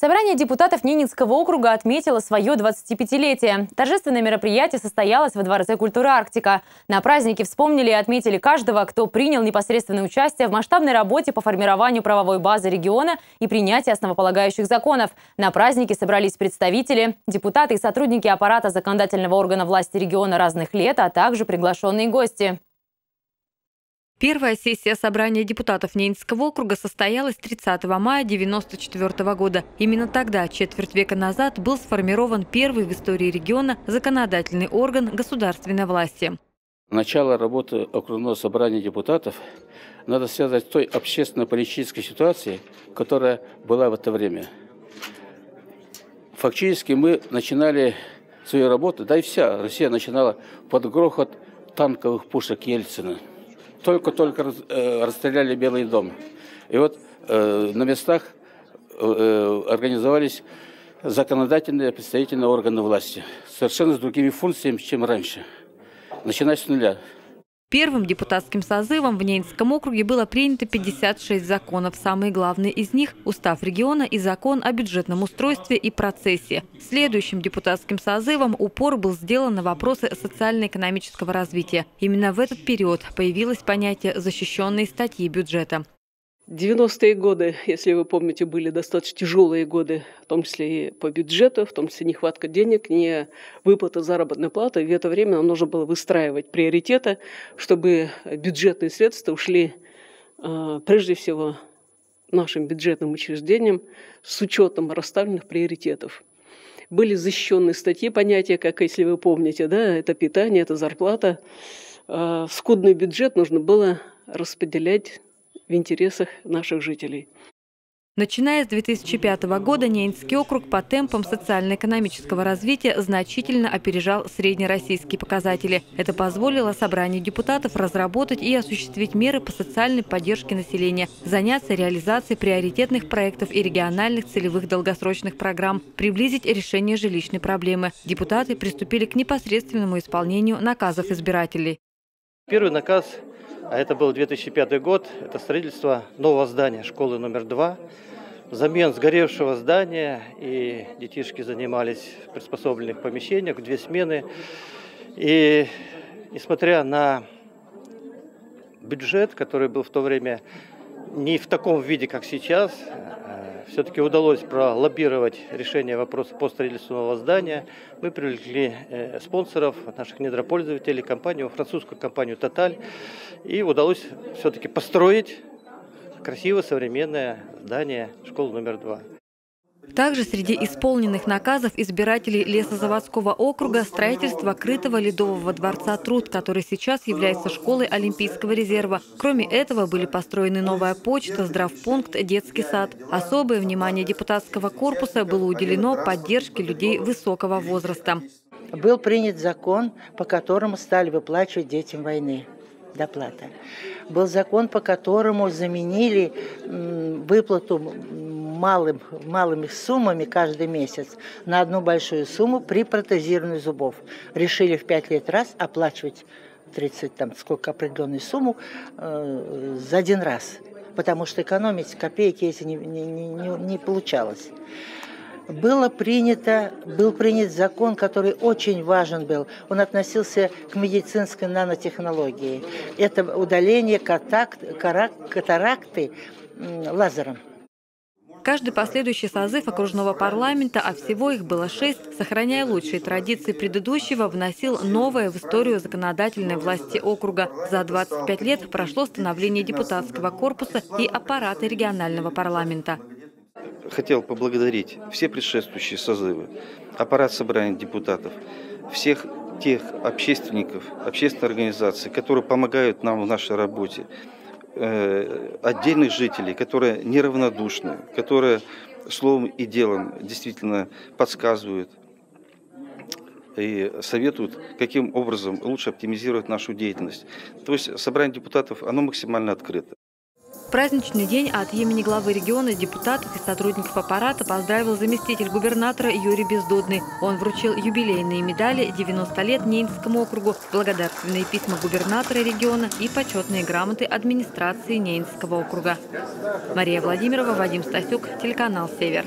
Собрание депутатов Ненецкого округа отметило свое 25-летие. Торжественное мероприятие состоялось во Дворце культуры «Арктика». На празднике вспомнили и отметили каждого, кто принял непосредственное участие в масштабной работе по формированию правовой базы региона и принятии основополагающих законов. На празднике собрались представители, депутаты и сотрудники аппарата законодательного органа власти региона разных лет, а также приглашенные гости. Первая сессия собрания депутатов Ненецкого округа состоялась 30 мая 1994 года. Именно тогда, четверть века назад, был сформирован первый в истории региона законодательный орган государственной власти. Начало работы окружного собрания депутатов надо связать с той общественно-политической ситуацией, которая была в это время. Фактически мы начинали свою работу, да и вся Россия начинала под грохот танковых пушек Ельцина – только-только э, расстреляли Белый дом. И вот э, на местах э, организовались законодательные представительные органы власти. Совершенно с другими функциями, чем раньше. Начиная с нуля. Первым депутатским созывом в Ненецком округе было принято 56 законов. Самые главные из них – Устав региона и Закон о бюджетном устройстве и процессе. Следующим депутатским созывом упор был сделан на вопросы социально-экономического развития. Именно в этот период появилось понятие «защищенные статьи бюджета». 90-е годы, если вы помните, были достаточно тяжелые годы, в том числе и по бюджету, в том числе нехватка денег, не выплата заработной платы. И в это время нам нужно было выстраивать приоритеты, чтобы бюджетные средства ушли а, прежде всего нашим бюджетным учреждениям с учетом расставленных приоритетов. Были защищенные статьи, понятия, как, если вы помните, да, это питание, это зарплата. А, скудный бюджет нужно было распределять в интересах наших жителей. Начиная с 2005 года Ненецкий округ по темпам социально-экономического развития значительно опережал среднероссийские показатели. Это позволило собранию депутатов разработать и осуществить меры по социальной поддержке населения, заняться реализацией приоритетных проектов и региональных целевых долгосрочных программ, приблизить решение жилищной проблемы. Депутаты приступили к непосредственному исполнению наказов избирателей. Первый наказ а это был 2005 год, это строительство нового здания школы номер два, замен сгоревшего здания, и детишки занимались в приспособленных помещениях, две смены. И несмотря на бюджет, который был в то время не в таком виде, как сейчас, все-таки удалось пролоббировать решение вопроса по строительству нового здания. Мы привлекли э, спонсоров, наших недропользователей, компанию, французскую компанию «Тоталь». И удалось все-таки построить красивое современное здание школы номер два. Также среди исполненных наказов избирателей Лесозаводского округа строительство крытого ледового дворца «Труд», который сейчас является школой Олимпийского резерва. Кроме этого были построены новая почта, здравпункт, детский сад. Особое внимание депутатского корпуса было уделено поддержке людей высокого возраста. Был принят закон, по которому стали выплачивать детям войны доплата. Был закон, по которому заменили выплату малым, малыми суммами каждый месяц на одну большую сумму при протезировании зубов. Решили в пять лет раз оплачивать 30, там, сколько определенную сумму э, за один раз, потому что экономить копейки эти не, не, не, не получалось было принято, был принят закон, который очень важен был. Он относился к медицинской нанотехнологии. Это удаление катакт, катаракты лазером. Каждый последующий созыв окружного парламента, а всего их было шесть, сохраняя лучшие традиции предыдущего, вносил новое в историю законодательной власти округа. За 25 лет прошло становление депутатского корпуса и аппарата регионального парламента. Хотел поблагодарить все предшествующие созывы, аппарат собрания депутатов, всех тех общественников, общественных организаций, которые помогают нам в нашей работе. Э, отдельных жителей, которые неравнодушны, которые словом и делом действительно подсказывают и советуют, каким образом лучше оптимизировать нашу деятельность. То есть собрание депутатов, оно максимально открыто праздничный день от имени главы региона, депутатов и сотрудников аппарата поздравил заместитель губернатора Юрий Бездудный. Он вручил юбилейные медали 90 лет Ненецкому округу, благодарственные письма губернатора региона и почетные грамоты администрации Ненецкого округа. Мария Владимирова, Вадим Стасюк, телеканал «Север».